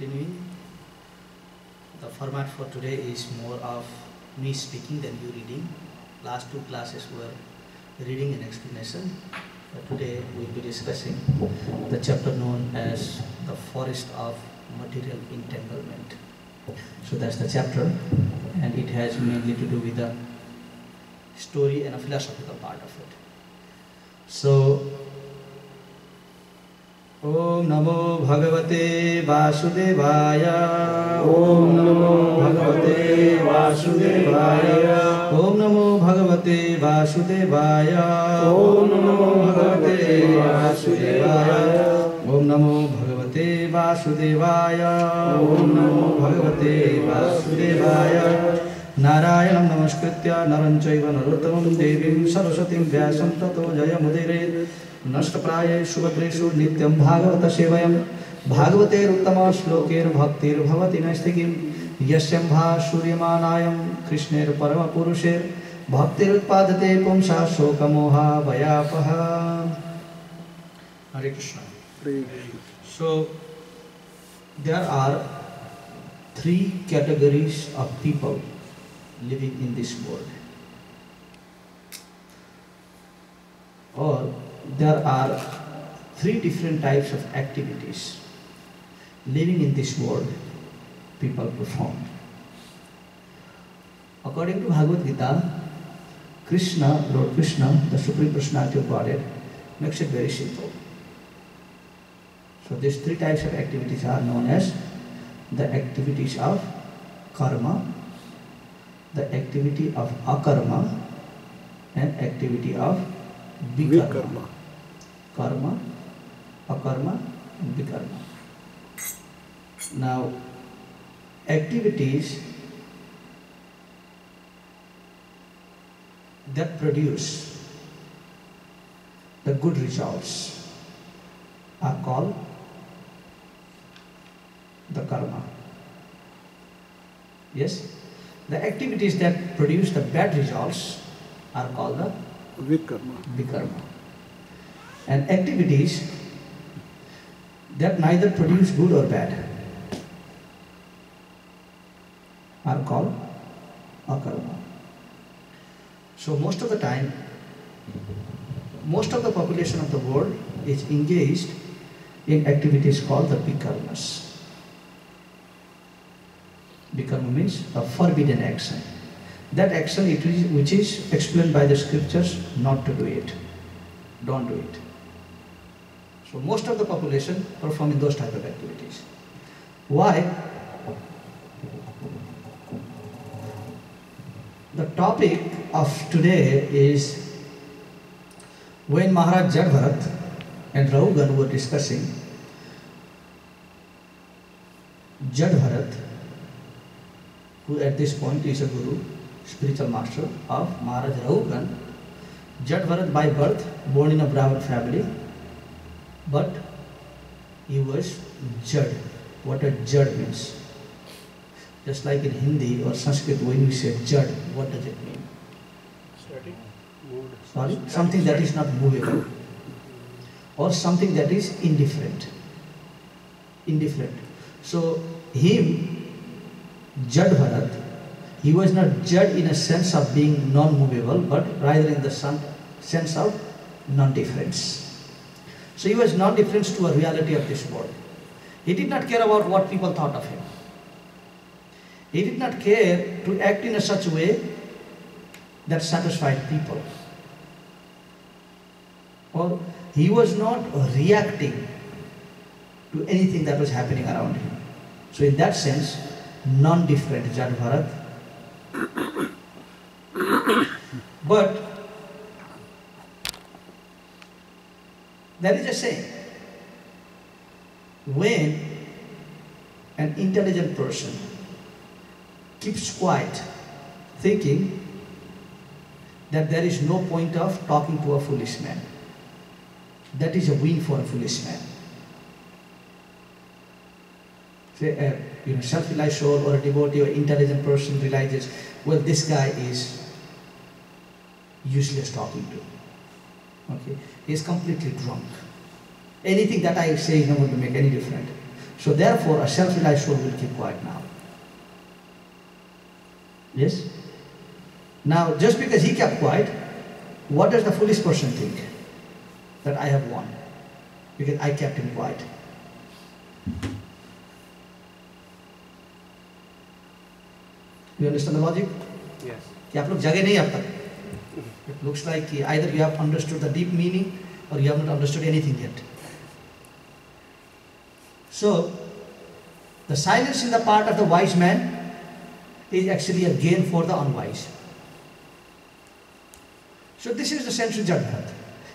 continuing. The format for today is more of me speaking than you reading. Last two classes were reading and explanation. But today we'll be discussing the chapter known as the forest of material entanglement. So that's the chapter, and it has mainly to do with the story and a philosophical part of it. So ॐ नमो भगवते वासुदेवाय। ॐ नमो भगवते वासुदेवाय। ॐ नमो भगवते वासुदेवाय। ॐ नमो भगवते वासुदेवाय। ॐ नमो भगवते वासुदेवाय। ॐ नमो भगवते वासुदेवाय। नारायणं नमस्कृत्य नरं चैव नरोत्तमं देवीं सरस्वतीं व्यासं ततो जयमुदीरयेत् नष्टप्राये सुभद्रेषु नित्यं भागवतसेवयं भागवतेरुत्तमश्लोकेर्भक्तिर्भवति नैष्टिकीं यस्यम्भा सूर्यमानायं कृष्णेर्परमपुरुषेर्भक्तिरुत्पादते पुंसा शोकमोहा भयापः हरे Krishna. So, there are three categories of people living in this world. Or there are three different types of activities living in this world people perform. According to Bhagavad Gita, Krishna, Lord Krishna, the Supreme Personality of Godhead, makes it very simple. So these three types of activities are known as the activities of karma, the activity of akarma, and activity of vikarma. Vikarma. Karma, akarma, and vikarma. Now, activities that produce the good results are called the karma. Yes? The activities that produce the bad results are called the Vikarma. vikarma. And activities that neither produce good or bad are called akarma. So most of the time, most of the population of the world is engaged in activities called the vikarmas. Vikarma means a forbidden action. That action which is explained by the scriptures not to do it. Don't do it. So most of the population perform in those type of activities. Why? The topic of today is when Maharaj Jadbharat and Rahugan were discussing Jadbharat, who at this point is a guru, spiritual master of Maharaj Rahugan, Jadbharat by birth, born in a Brahmin family, but he was Jad. What a Jad means. Just like in Hindi or Sanskrit, when we say Jad, what does it mean? Static. Sorry? Something that is not movable. Or something that is indifferent. Indifferent. So, him, Jad Bharat, he was not Jad in a sense of being non movable, but rather in the sense of non difference. So, he was non-different to a reality of this world. He did not care about what people thought of him. He did not care to act in a such way that satisfied people. Or he was not reacting to anything that was happening around him. So in that sense, non-different Jad Bharat. but there is a saying, when an intelligent person keeps quiet, thinking that there is no point of talking to a foolish man. That is a win for a foolish man. Say, a you know, self-realized soul or a devotee or intelligent person realizes, well, this guy is useless talking to. Okay, he is completely drunk. Anything that I say is not going to make any difference. So therefore, a self-realized soul will keep quiet now. Yes? Now, just because he kept quiet, what does the foolish person think? That I have won. Because I kept him quiet. You understand the logic? Yes. कि आप लोग जगे नहीं अब तक it looks like uh, either you have understood the deep meaning or you have not understood anything yet. So, the silence in the part of the wise man is actually a gain for the unwise. So, this is the sensory judgment.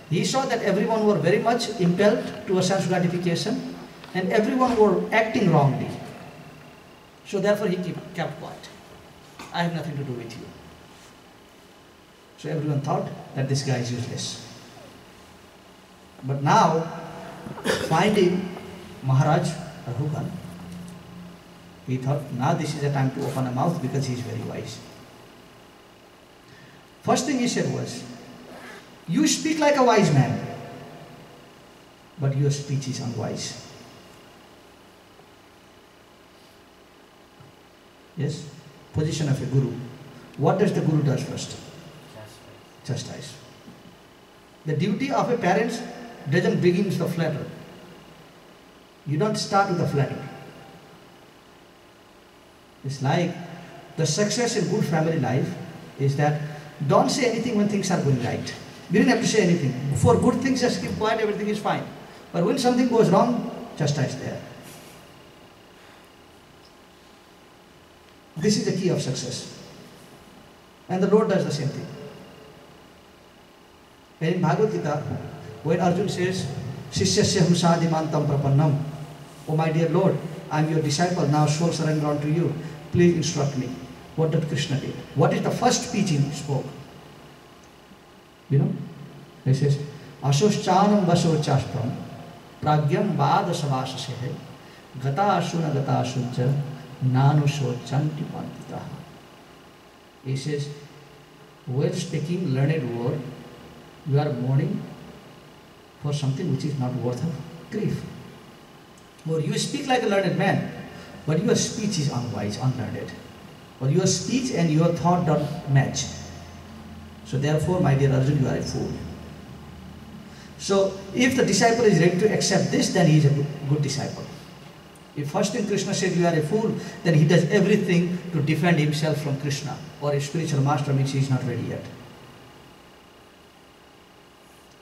He saw that everyone were very much impelled to a sense gratification and everyone were acting wrongly. So, therefore, he kept quiet. I have nothing to do with you. So everyone thought that this guy is useless. But now, finding Maharaj Rahugan, he thought now this is a time to open a mouth because he is very wise. First thing he said was, You speak like a wise man, but your speech is unwise. Yes? Position of a guru. What does the guru does first? Chastise. The duty of a parent doesn't begin with the flatter. You don't start with the flatter. It's like the success in good family life is that don't say anything when things are going right. You don't have to say anything. For good things, just keep quiet, everything is fine. But when something goes wrong, chastise there. This is the key of success. And the Lord does the same thing. And in Bhagavad Gita, when Arjun says, Sishyasya husadimantam prapannam, Oh my dear Lord, I am your disciple, now soul surrender unto you. Please instruct me. What did Krishna do? What is the first speech he spoke? You know? He says, Asoschanam vasochashtam pragyam vada savasasehe gata asuna gata asuncha nanu sochanti pantita. He says, while speaking learned word, you are mourning for something which is not worth of grief. Or you speak like a learned man, but your speech is unwise, unlearned. Or your speech and your thought don't match. So therefore, my dear Arjun, you are a fool. So if the disciple is ready to accept this, then he is a good, good disciple. If first thing Krishna said you are a fool, then he does everything to defend himself from Krishna. Or a spiritual master means he is not ready yet.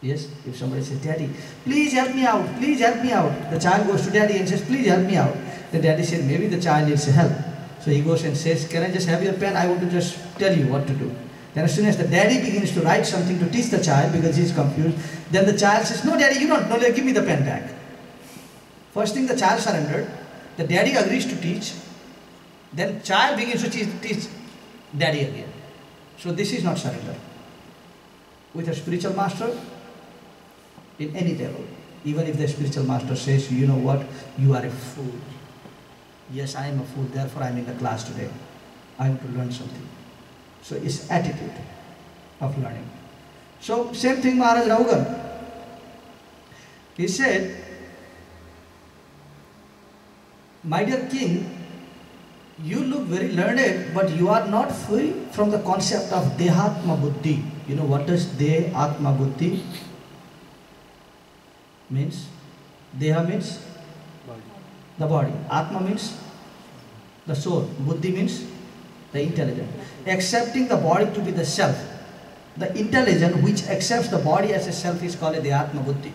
Yes, if somebody says, Daddy, please help me out, please help me out. The child goes to daddy and says, please help me out. The daddy said, maybe the child needs help. So he goes and says, can I just have your pen? I want to just tell you what to do. Then as soon as the daddy begins to write something to teach the child because he's confused, then the child says, no daddy, you don't know, give me the pen back. First thing the child surrendered, the daddy agrees to teach, then child begins to teach, teach daddy again. So this is not surrender. With a spiritual master, in any level. Even if the spiritual master says, you know what, you are a fool. Yes, I am a fool, therefore I am in the class today. I am to learn something. So it's attitude of learning. So same thing Maharaj Raghugan. He said, My dear king, you look very learned, but you are not free from the concept of Dehatma Buddhi. You know what is Dehatma Buddhi means? Deha means the body. Atma means the soul. Buddhi means the intelligence. Accepting the body to be the self. The intelligence which accepts the body as a self is called the Atma Buddhi.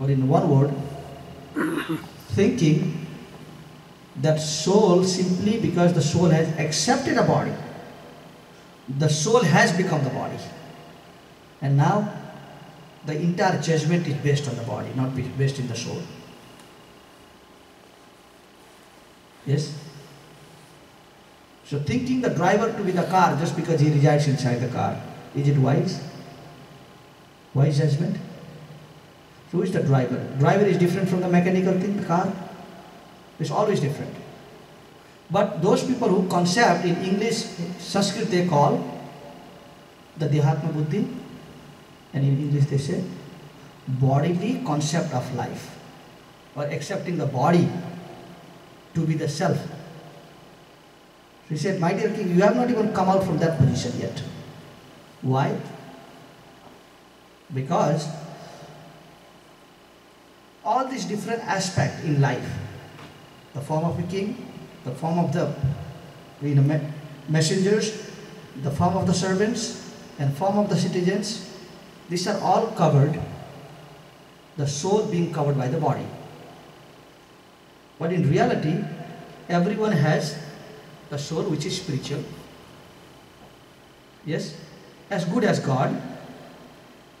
Or in one word, thinking that soul simply because the soul has accepted a body. The soul has become the body. And now the entire judgment is based on the body, not based in the soul. Yes? So thinking the driver to be the car just because he resides inside the car, is it wise? Wise judgment? So who is the driver? Driver is different from the mechanical thing, the car. It's always different. But those people who concept in English, Sanskrit they call the Dehatma Buddhi, and in English they say bodily concept of life. or accepting the body to be the self. He said, My dear king, you have not even come out from that position yet. Why? Because all these different aspects in life, the form of a king, the form of the you know, messengers, the form of the servants, and form of the citizens, these are all covered, the soul being covered by the body. But in reality, everyone has the soul which is spiritual. Yes? As good as God.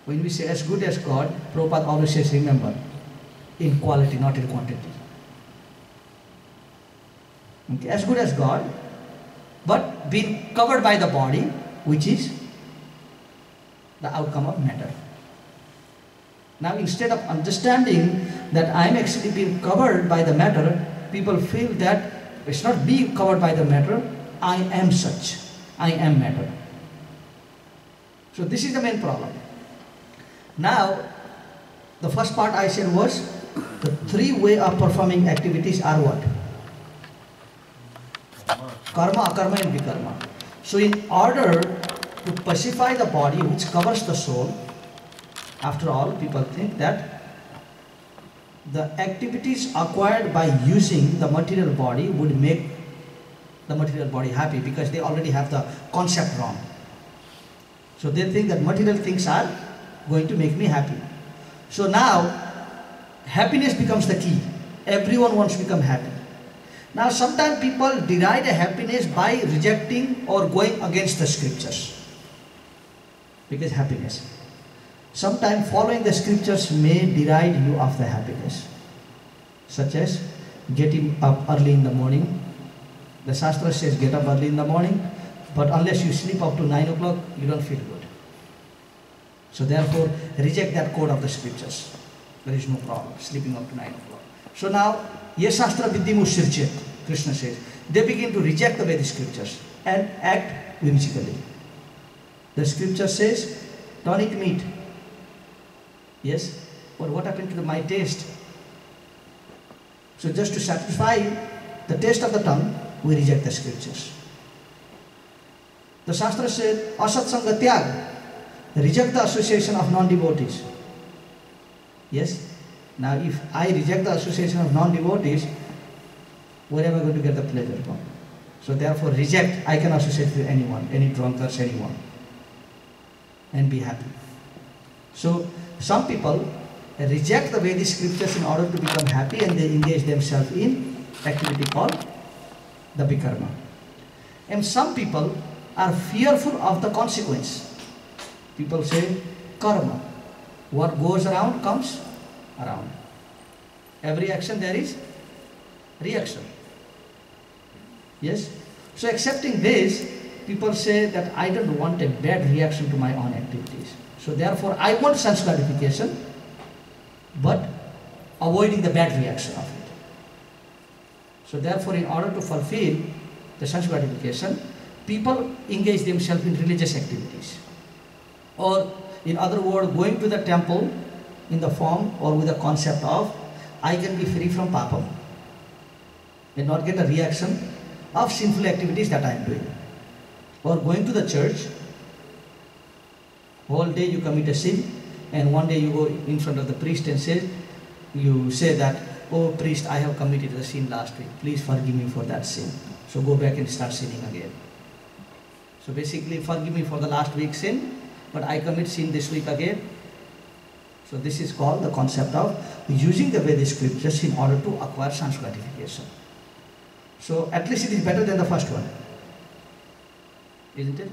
When we say as good as God, Prabhupada always says, remember, in quality, not in quantity. Okay, as good as God, but being covered by the body, which is the outcome of matter. Now, instead of understanding that I am actually being covered by the matter, people feel that it's not being covered by the matter, I am such, I am matter. So, this is the main problem. Now, the first part I said was the three way of performing activities are what? Karma, akarma, and vikarma. So, in order to pacify the body which covers the soul, after all, people think that the activities acquired by using the material body would make the material body happy because they already have the concept wrong. So they think that material things are going to make me happy. So now, happiness becomes the key. Everyone wants to become happy. Now, sometimes people derive a happiness by rejecting or going against the scriptures. Because happiness. Sometimes following the scriptures may deride you of the happiness. Such as getting up early in the morning. The Shastra says get up early in the morning, but unless you sleep up to 9 o'clock, you don't feel good. So therefore, reject that code of the scriptures. There is no problem, sleeping up to 9 o'clock. So now, Yes Shastra Viddimu Shirchet, Krishna says. They begin to reject the Vedic scriptures and act whimsically. The scripture says, eat meat. Yes, but what happened to the, my taste? So just to satisfy the taste of the tongue, we reject the scriptures. The Shastra said, Asatsanga Tyag, reject the association of non-devotees. Yes? Now if I reject the association of non-devotees, where am I going to get the pleasure from? So therefore reject, I can associate with anyone, any drunkards, anyone. And be happy. So some people reject the Vedic scriptures in order to become happy and they engage themselves in activity called the Vikarma. And some people are fearful of the consequence. People say karma. What goes around comes around. Every action there is reaction. Yes? So accepting this, people say that I don't want a bad reaction to my own activities. So therefore I want sense gratification, but avoiding the bad reaction of it. So therefore in order to fulfill the sense gratification, people engage themselves in religious activities. Or in other words, going to the temple in the form or with the concept of I can be free from papa and not get a reaction of sinful activities that I am doing. Or going to the church, whole day you commit a sin and one day you go in front of the priest and say, you say that, oh priest, I have committed a sin last week. Please forgive me for that sin. So go back and start sinning again. So basically, forgive me for the last week's sin, but I commit sin this week again. So this is called the concept of using the Vedic scriptures in order to acquire sense gratification. So at least it is better than the first one. Isn't it?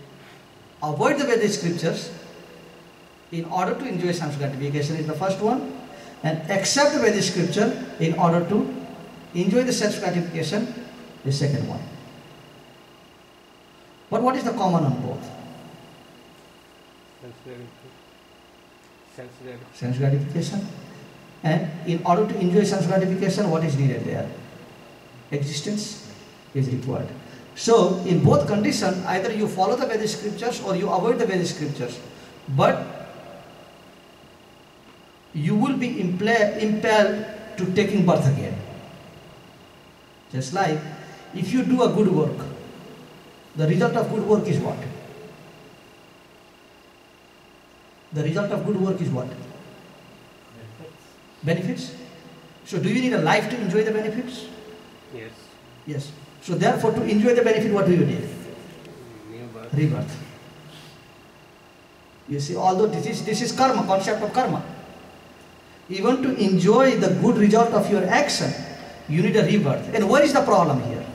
Avoid the Vedic scriptures in order to enjoy sense gratification is the first one and accept the Vedic scripture in order to enjoy the sense gratification the second one. But what is the common on both? Sense gratification. And in order to enjoy sense gratification, what is needed there? Existence is required. So, in both conditions, either you follow the Vedic scriptures or you avoid the Vedic scriptures. But you will be impelled to taking birth again. Just like if you do a good work, the result of good work is what? The result of good work is what? Benefits. So do you need a life to enjoy the benefits? Yes. Yes. So therefore to enjoy the benefit, what do you need? Rebirth. You see, although this is this is karma, concept of karma. Even to enjoy the good result of your action, you need a rebirth. And what is the problem here?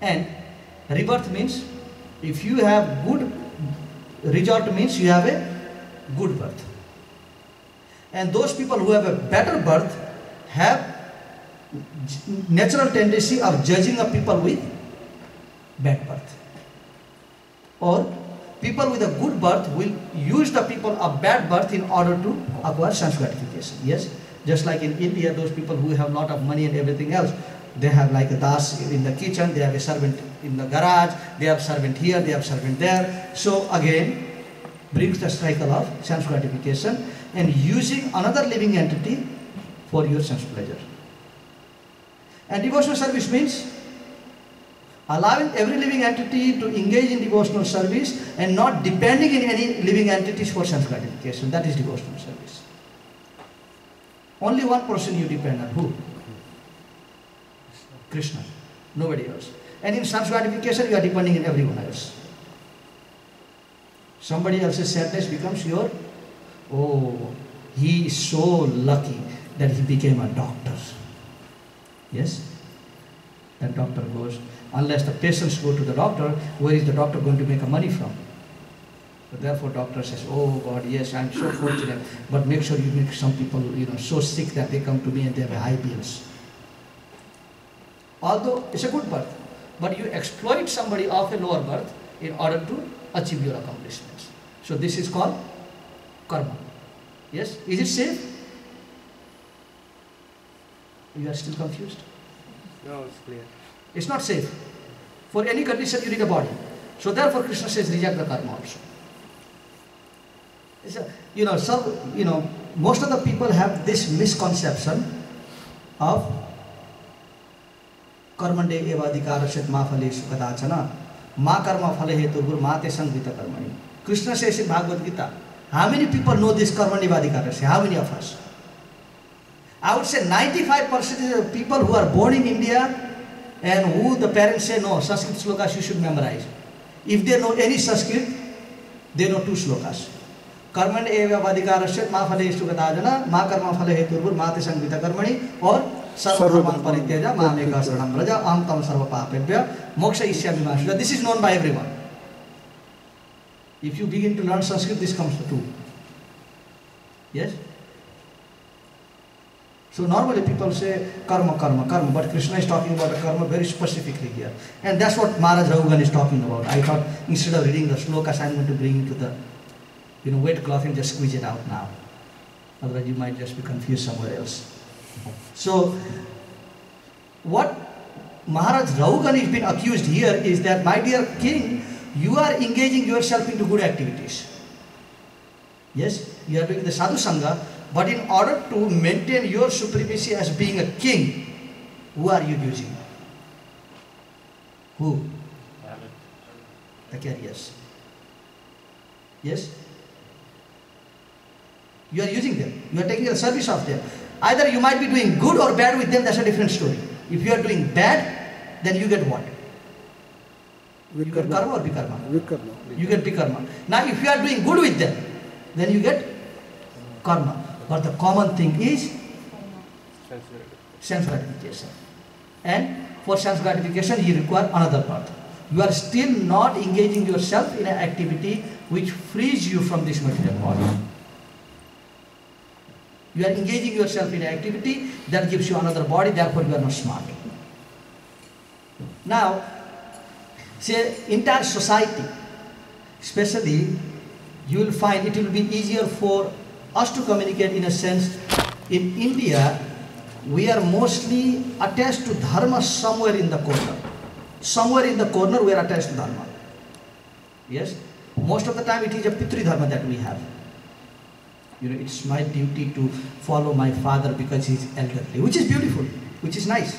And rebirth means if you have good result means you have a good birth. And those people who have a better birth have natural tendency of judging a people with bad birth. Or people with a good birth will use the people of bad birth in order to acquire sense gratification. Yes? Just like in India, those people who have lot of money and everything else, they have like a das in the kitchen, they have a servant in the garage, they have servant here, they have servant there. So again, brings the cycle of sense gratification and using another living entity for your sense pleasure. And devotional service means allowing every living entity to engage in devotional service and not depending in any living entities for self-gratification. That is devotional service. Only one person you depend on. Who? Krishna. Nobody else. And in self-gratification, you are depending on everyone else. Somebody else's sadness becomes your, oh, he is so lucky that he became a doctor. Yes? That doctor goes, unless the patients go to the doctor, where is the doctor going to make a money from? Therefore doctor says, oh God, yes, I'm so fortunate, but make sure you make some people, you know, so sick that they come to me and they have high bills. Although it's a good birth, but you exploit somebody of a lower birth in order to achieve your accomplishments. So this is called karma. Yes? Is it safe? You are still confused? No, it's clear. It's not safe. For any condition, you need a body. So therefore, Krishna says, reject the karma also. It's a, you know, some, you know, most of the people have this misconception of कर्मण्डे एवाधिकारस्य मा फलेषु कदाचन मा कर्म फले हेतुर्भुर मा ते संगीत कर्मणि Krishna says in Bhagavad Gita, how many people know this karmanivadhikarasya? How many of us? I would say 95% of people who are born in India and who the parents say, no, Sanskrit slokas you should memorize. If they know any Sanskrit, they know two slokas. कर्मण एव अधिकारस्य मा फलेषु कदाचन मा कर्म फले हेतुर्भुर मा ते संगीत कर्मणि और सर्वधर्मान् परित्यज मामेका शरणं व्रज अहं तं सर्वपापेभ्य मोक्षयिष्यामि मा शुचा. This is known by everyone. If you begin to learn Sanskrit, this comes to two. Yes? So normally people say karma, karma, karma, but Krishna is talking about karma very specifically here. And that's what Maharaj Raghugan is talking about. I thought instead of reading the slokas, I'm going to bring to the you know, wet cloth and just squeeze it out now. Otherwise you might just be confused somewhere else. So what Maharaj Raghugan is being accused here is that, my dear king, you are engaging yourself into good activities. Yes, you are doing the sadhu sangha, but in order to maintain your supremacy as being a king, who are you using? Who? The carriers. Yes? You are using them. You are taking the service of them. Either you might be doing good or bad with them, that's a different story. If you are doing bad, then you get what? You get karma or vikarma? Vikarma. You get vikarma. Now if you are doing good with them, then you get karma. But the common thing is sense gratification. And for sense gratification, you require another path. You are still not engaging yourself in an activity which frees you from this material body. You are engaging yourself in an activity that gives you another body, therefore you are not smart. Now, say entire society, especially you will find it will be easier for us to communicate in a sense in India we are mostly attached to dharma somewhere in the corner somewhere in the corner we are attached to dharma yes most of the time it is a pitri dharma that we have You know, it's my duty to follow my father because he's elderly, which is beautiful, which is nice.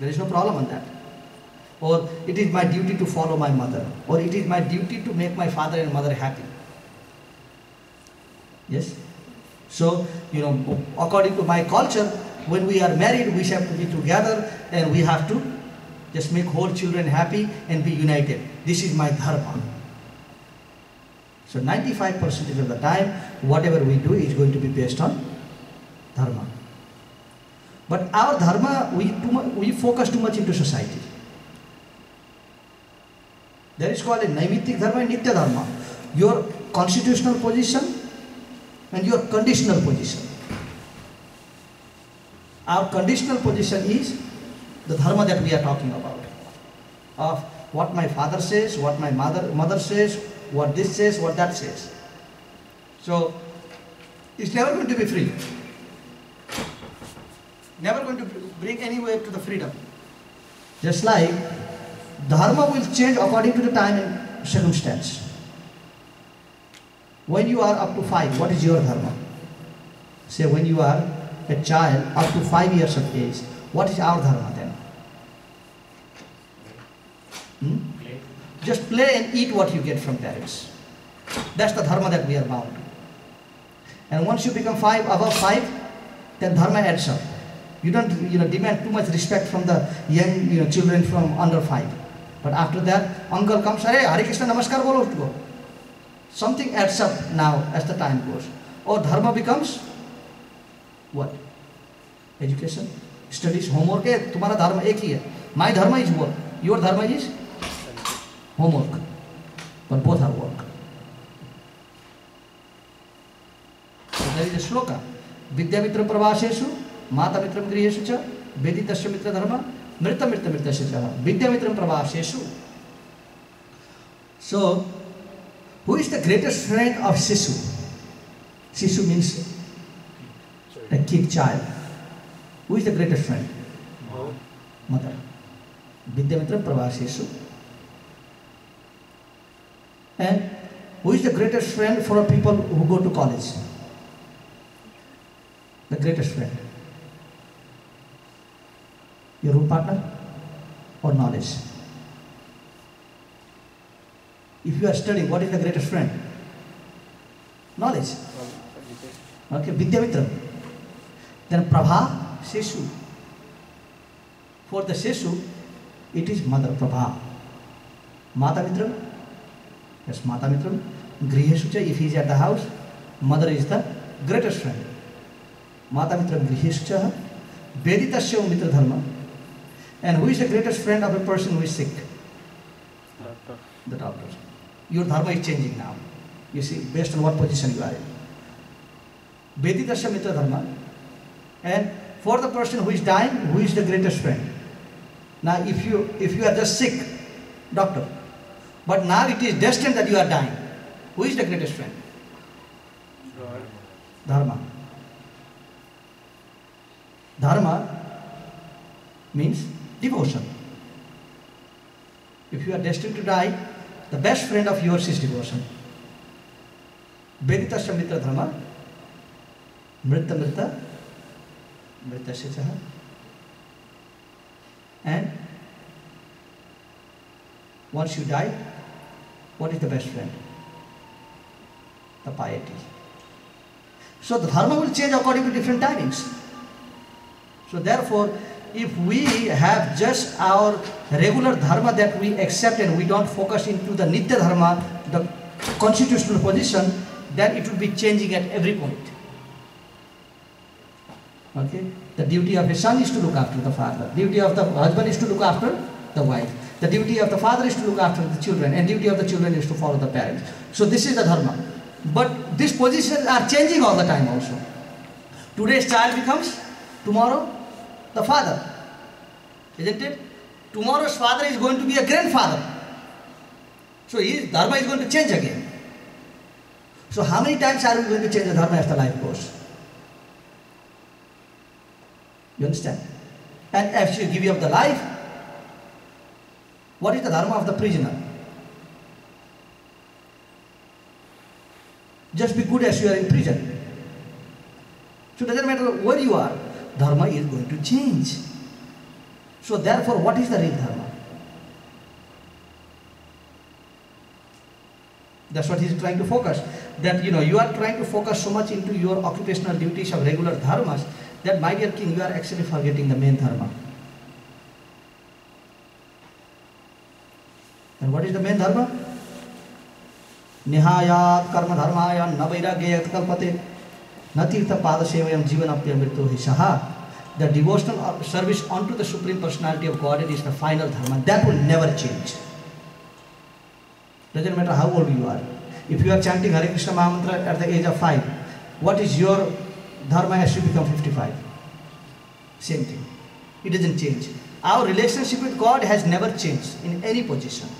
There is no problem on that. Or it is my duty to follow my mother, or it is my duty to make my father and mother happy. Yes? So, you know, according to my culture, when we are married, we have to be together and we have to just make whole children happy and be united. This is my dharma. So 95% of the time, whatever we do is going to be based on dharma. But our dharma, we, too much, we focus too much into society. There is called a naimittic dharma and nitya dharma. Your constitutional position and your conditional position. Our conditional position is the dharma that we are talking about. Of what my father says, what my mother, mother says, what this says, what that says. So, it's never going to be free. Never going to bring anywhere to the freedom. Just like dharma will change according to the time and circumstance. When you are up to five, what is your dharma? Say when you are a child up to five years of age, what is our dharma then? Hmm? Just play and eat what you get from parents. That's the dharma that we are bound to. And once you become five, above five, then dharma adds up. You don't you know, demand too much respect from the young you know, children from under five. But after that, uncle comes, hey, Hare Krishna Namaskar bolo. Something adds up now as the time goes. Or dharma becomes what? Education, studies, homework. Hey, तुम्हारा धर्म एक ही है. My dharma is work. Your dharma is homework. But both are work. So there is a sloka. विद्यामित्र प्रवासेषु मातामित्रं गृहेषु च वेदितस्य मित्रधर्म मृत मृत मृतस्य च विद्यामित्रं प्रवासेषु So, who is the greatest friend of Sisu? Sisu means a kid child. Who is the greatest friend? Mother. Vidyamitra Pravasesu. And who is the greatest friend for people who go to college? The greatest friend. Your room partner or knowledge? If you are studying, what is the greatest friend? Knowledge. Okay, Vidyamitra. Then Prabha, Seshu. For the Seshu, it is Mother Prabha. Mata Mitram, yes, Mata Mitram. Griheshu cha, if he is at the house, mother is the greatest friend. Mata Mitram Griheshu cha, Veditasya Mitra Dharma. And who is the greatest friend of a person who is sick? Doctor. The doctor. Your dharma is changing now. You see, based on what position you are in. Veditasya Mitra Dharma. And for the person who is dying, who is the greatest friend? Now, if you if you are just sick, doctor, but now it is destined that you are dying, who is the greatest friend? Dharma. Dharma means devotion. If you are destined to die, the best friend of yours is devotion. Veditasya mitra dharma, mrita mrita, mritasya chaha. And once you die, what is the best friend? The piety. So the dharma will change according to different timings. So therefore, if we have just our regular dharma that we accept and we don't focus into the nitya dharma, the constitutional position, then it will be changing at every point. Okay? The duty of a son is to look after the father. Duty of the husband is to look after the wife. The duty of the father is to look after the children, and duty of the children is to follow the parents. So this is the dharma. But these positions are changing all the time also. Today's child becomes tomorrow the father. Isn't it? Tomorrow's father is going to be a grandfather. So his dharma is going to change again. So how many times are we going to change the dharma as the life goes? You understand? And if you give up the life, what is the dharma of the prisoner? Just be good as you are in prison. So it doesn't matter where you are, dharma is going to change. So therefore, what is the real dharma? That's what he's trying to focus. That you know, you are trying to focus so much into your occupational duties of regular dharmas that, my dear king, you are actually forgetting the main dharma. And what is the main dharma? Nihayat karma dharmaya na vairagya kalpate न तीर्थ नतीर्थ पादसेवयम जीवन अप्यमृतो हि सह the devotional service on to the supreme personality of God is the final dharma that will never change doesn't matter how old you are if you are chanting Hare Krishna mahamantra at the age of five what is your dharma has shoe become fifty five same thing it is in change our relationship with God has never change in any position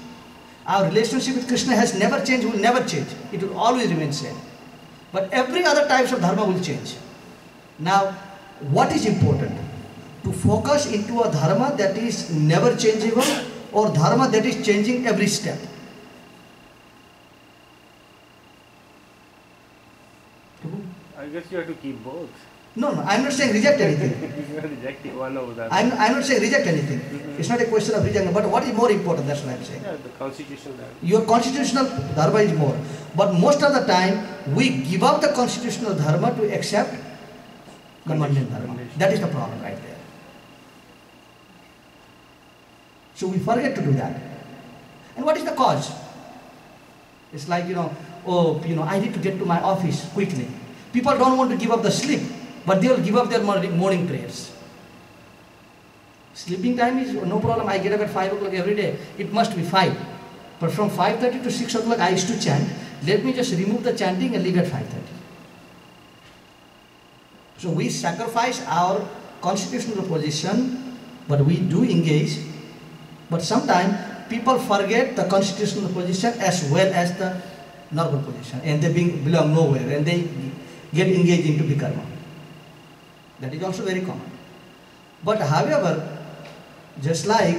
our relationship with Krishna has never change will never change it will always remain same But every other types of dharma will change. Now, what is important? To focus into a dharma that is never changeable or dharma that is changing every step. I guess you have to keep both. No, no, I'm not saying reject anything. rejecting one over the. I'm, I'm not saying reject anything. It's not a question of rejecting, but what is more important? That's what I'm saying. yeah, the constitutional dharma. Your constitutional dharma is more. But most of the time, we give up the constitutional dharma to accept the mundane dharma. That is the problem right there. So we forget to do that. And what is the cause? It's like, you know, oh, you know, I need to get to my office quickly. People don't want to give up the sleep, but they will give up their morning prayers. Sleeping time is no problem. I get up at 5 o'clock every day. It must be 5. But from 5.30 to 6 o'clock I used to chant. Let me just remove the chanting and leave at 5.30. So we sacrifice our constitutional position, but we do engage. But sometimes people forget the constitutional position as well as the normal position. And they belong nowhere. And they get engaged into bikarma. That is also very common. But however, just like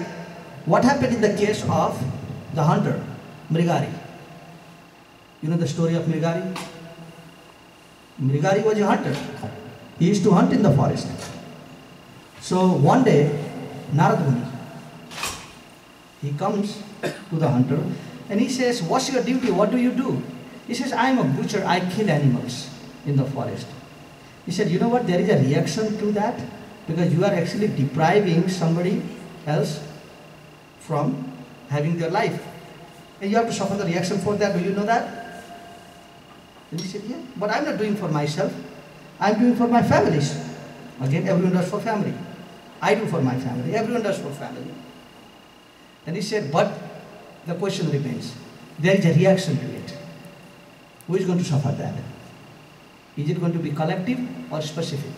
what happened in the case of the hunter, Mrigari. You know the story of Mrigari? Mrigari was a hunter. He used to hunt in the forest. So one day, Narad Muni, he comes to the hunter and he says, What's your duty? What do you do? He says, I am a butcher, I kill animals in the forest. He said, You know what? There is a reaction to that because you are actually depriving somebody else from having their life. And you have to suffer the reaction for that. Do you know that? And he said, Yeah, but I'm not doing for myself. I'm doing for my families. Again, everyone does for family. I do for my family. Everyone does for family. And he said, But the question remains there is a reaction to it. Who is going to suffer that? Is it going to be collective or specific?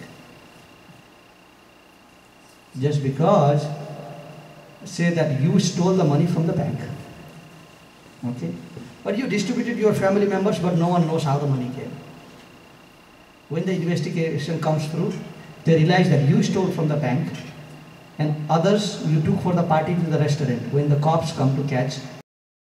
Just because, say that you stole the money from the bank. Okay? But you distributed your family members, but no one knows how the money came. When the investigation comes through, they realize that you stole from the bank and others you took for the party to the restaurant. When the cops come to catch,